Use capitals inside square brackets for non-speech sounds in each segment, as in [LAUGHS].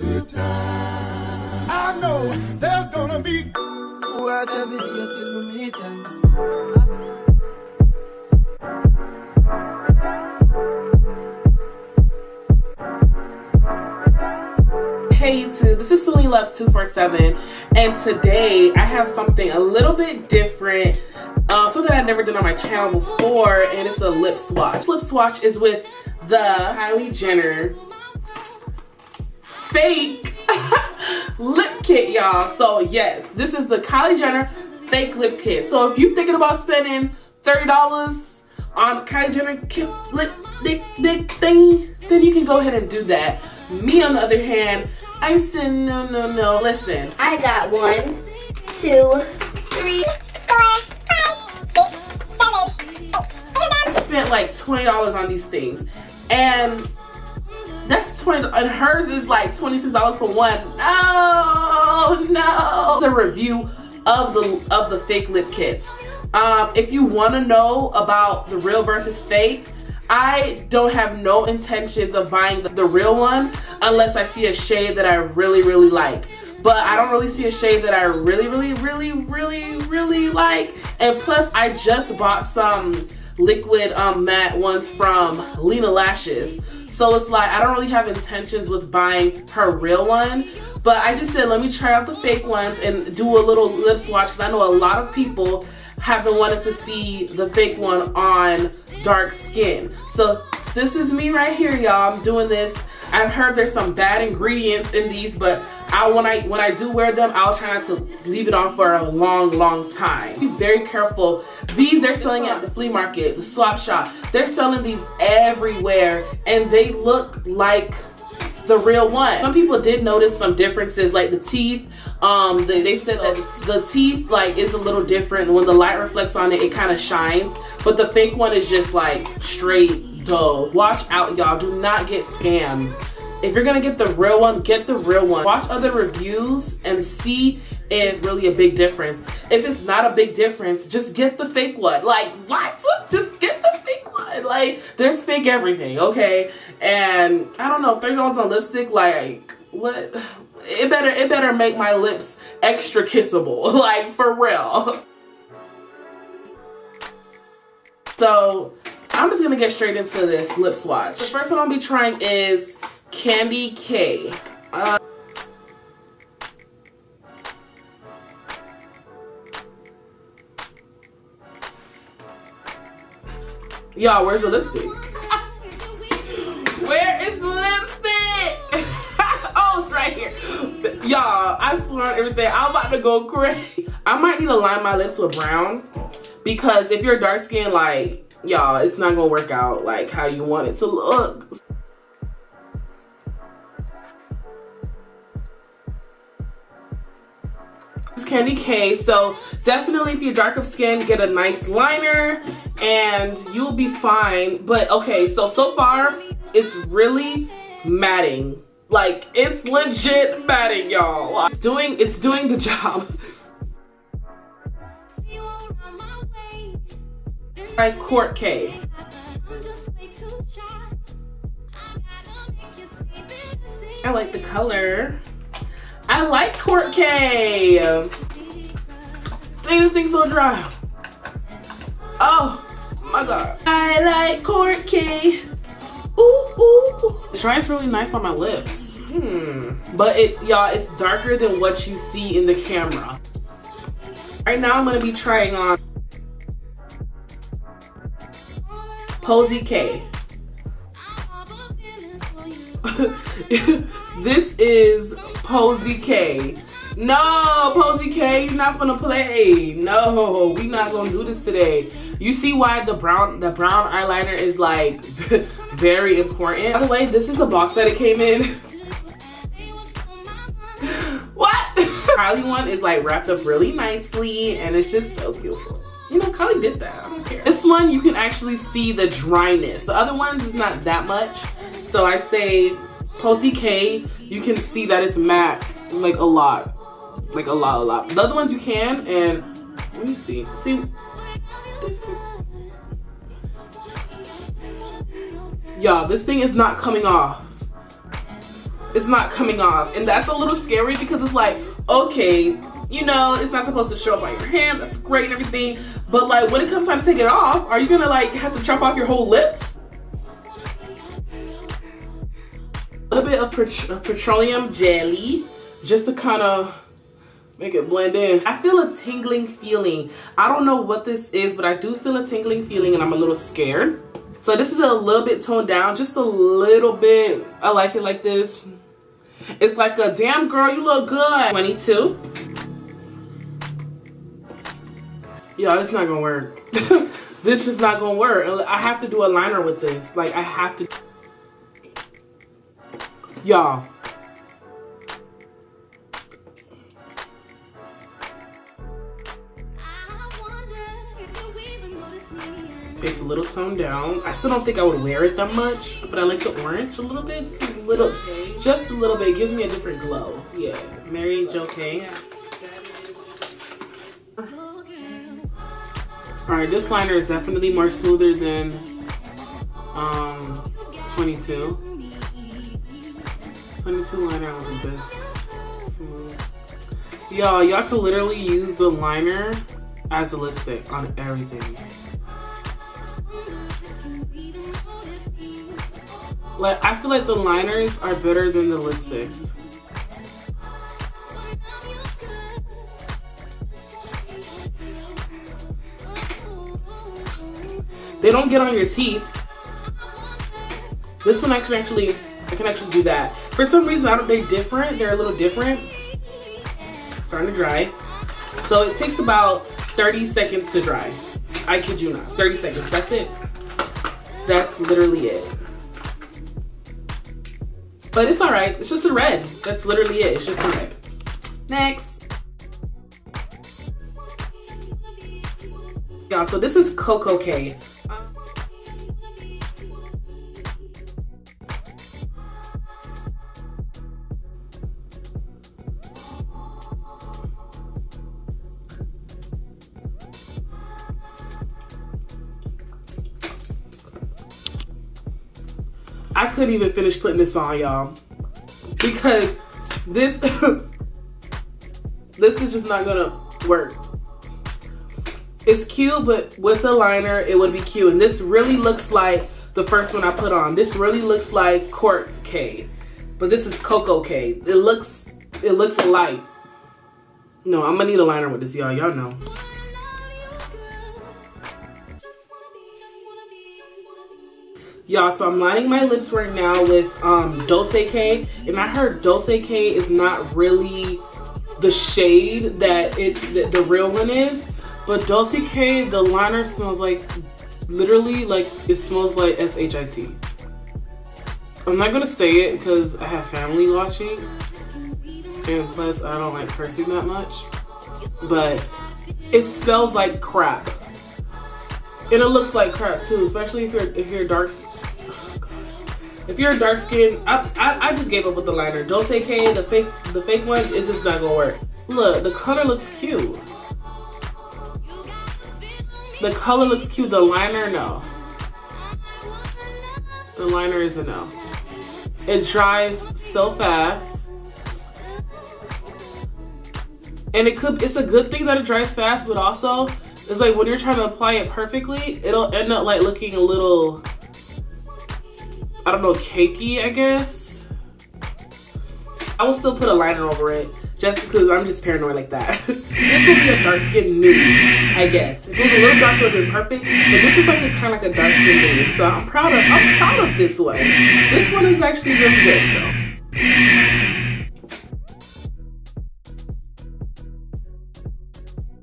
Good time. I know there's gonna be Work every day till we meet and Hey YouTube, this is Celine Love 247 and today I have something a little bit different, uh, something I've never done on my channel before and it's a lip swatch. Lip swatch is with the Kylie Jenner fake [LAUGHS] lip kit y'all. So yes, this is the Kylie Jenner fake lip kit. So if you're thinking about spending $30 on Kylie Jenner kit lip dick dick thing, then you can go ahead and do that. Me on the other hand, I said no no no. Listen, I got one, two, three, four, five, six, seven, eight, I spent like twenty dollars on these things, and that's twenty. And hers is like twenty six dollars for one. No, no. The review of the of the fake lip kits. Um, if you want to know about the real versus fake, I don't have no intentions of buying the, the real one unless I see a shade that I really, really like. But I don't really see a shade that I really, really, really, really, really like. And plus, I just bought some liquid um, matte ones from Lena Lashes. So it's like, I don't really have intentions with buying her real one. But I just said, let me try out the fake ones and do a little lip swatch because I know a lot of people have been wanting to see the fake one on dark skin. So this is me right here, y'all. I'm doing this. I've heard there's some bad ingredients in these, but I when I when I do wear them, I'll try not to leave it on for a long, long time. Be very careful. These they're selling at the flea market, the swap shop. They're selling these everywhere, and they look like the real one. Some people did notice some differences, like the teeth. Um, they, they said that the teeth like is a little different. When the light reflects on it, it kind of shines. But the fake one is just like straight dull. Watch out, y'all. Do not get scammed. If you're gonna get the real one, get the real one. Watch other reviews and see if really a big difference. If it's not a big difference, just get the fake one. Like, what? Just get the fake one. Like, there's fake everything, okay? And I don't know, $30 on lipstick, like, what? It better, it better make my lips extra kissable. [LAUGHS] Like, for real. So, I'm just gonna get straight into this lip swatch. The first one I'll be trying is Candy K. Uh, Y'all, where's the lipstick? [LAUGHS] Where is the lipstick? [LAUGHS] oh, it's right here. Y'all, I swear on everything, I'm about to go crazy. I might need to line my lips with brown because if you're dark skin, like, y'all, it's not gonna work out like how you want it to look. Candy K, so definitely if you're dark of skin, get a nice liner and you'll be fine. But okay, so, so far, it's really matting. Like, it's legit matting, y'all. It's doing, it's doing the [LAUGHS] job. By Kourt K. I like the color. I like Kourt K. Dang, this thing's so dry. Oh my god. I like Kourt K. Ooh, ooh. The shine's really nice on my lips. Hmm. But it, y'all, it's darker than what you see in the camera. Right now, I'm gonna be trying on Posie K. [LAUGHS] [LAUGHS] this is Posie K. No, Posie K, you're not gonna play. No, we not gonna do this today. You see why the brown the brown eyeliner is like [LAUGHS] very important. By the way, this is the box that it came in. [LAUGHS] what? [LAUGHS] Kylie one is like wrapped up really nicely and it's just so beautiful. You know, Kylie did that. I don't care. This one, you can actually see the dryness. The other ones is not that much. So I say Posie K, you can see that it's matte like a lot. Like a lot, a lot. The other ones you can, and let me see. See, y'all, this thing is not coming off. it's not coming off. And that's a little scary because it's like, okay, you know, it's not supposed to show up on your hand. That's great and everything. But like when it comes time to take it off, are you gonna like have to chop off your whole lips? A little bit of pet uh, petroleum jelly just to kind of make it blend in. I feel a tingling feeling. I don't know what this is, but I do feel a tingling feeling and I'm a little scared. So this is a little bit toned down, just a little bit. I like it like this. It's like a damn girl, you look good. 22. Y'all, it's not gonna work. [LAUGHS] this is not gonna work. I have to do a liner with this. Like I have to. Y'all. It's a little toned down. I still don't think I would wear it that much, but I like the orange a little bit. Just a little, just a little bit. It gives me a different glow. Yeah, Mary Jo K. All right, this liner is definitely more smoother than um, 22. 22 liner was the best smooth. Y'all, y'all could literally use the liner as a lipstick on everything. Like, I feel like the liners are better than the lipsticks. They don't get on your teeth. This one I can actually, I can actually do that. For some reason, I don't, they're different. They're a little different. Starting to dry. So it takes about 30 seconds to dry. I kid you not, 30 seconds, that's it. That's literally it. But it's all right. It's just a red. That's literally it. It's just a red. Next. Yeah, so this is Koko K. I couldn't even finish putting this on, y'all. Because this, [LAUGHS] this is just not gonna work. It's cute, but with a liner, it would be cute. And this really looks like the first one I put on. This really looks like Kourt K, but this is Koko K. It looks, it looks light. No, I'm gonna need a liner with this, y'all. Y'all know. Y'all, so I'm lining my lips right now with um, Dolce K. And I heard Dolce K is not really the shade that it the, the real one is. But Dolce K, the liner smells like, literally like, it smells like S-H-I-T. I'm not gonna say it because I have family watching. And plus, I don't like cursing that much. But it smells like crap. And it looks like crap too, especially if you're if you're dark oh, if you're dark skin, I, I, I just gave up with the liner. Dolce K, the fake the fake one, is just not gonna work. Look, the color looks cute. The color looks cute. The liner, no. The liner is a no. It dries so fast. And it could it's a good thing that it dries fast, but also it's like when you're trying to apply it perfectly, it'll end up like looking a little I don't know, cakey, I guess. I will still put a liner over it just because I'm just paranoid like that. [LAUGHS] this will be a dark skin nude, I guess. If it was a little darker, it would perfect. But this is like a kind of like a dark skin nude. So I'm proud of I'm proud of this one. This one is actually really good, so.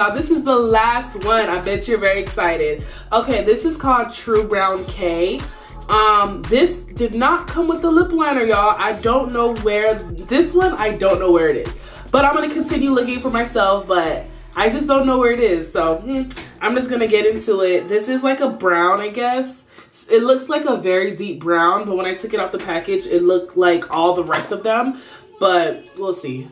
Now, this is the last one. I bet you're very excited. Okay, this is called True Brown K. Um, this did not come with the lip liner, y'all. I don't know where, this one, I don't know where it is. But I'm gonna continue looking for myself, but I just don't know where it is. So hmm, I'm just gonna get into it. This is like a brown, I guess. It looks like a very deep brown, but when I took it off the package, it looked like all the rest of them. But we'll see.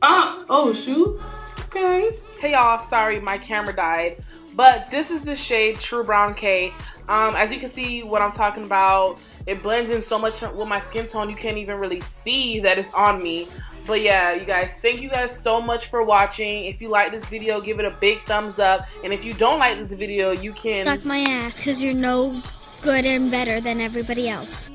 Ah, oh shoot, okay. Hey y'all, sorry my camera died. But this is the shade True Brown K. Um, as you can see what I'm talking about, it blends in so much with my skin tone you can't even really see that it's on me. But yeah, you guys, thank you guys so much for watching. If you like this video, give it a big thumbs up. And if you don't like this video, you can... Suck my ass, because you're no good and better than everybody else.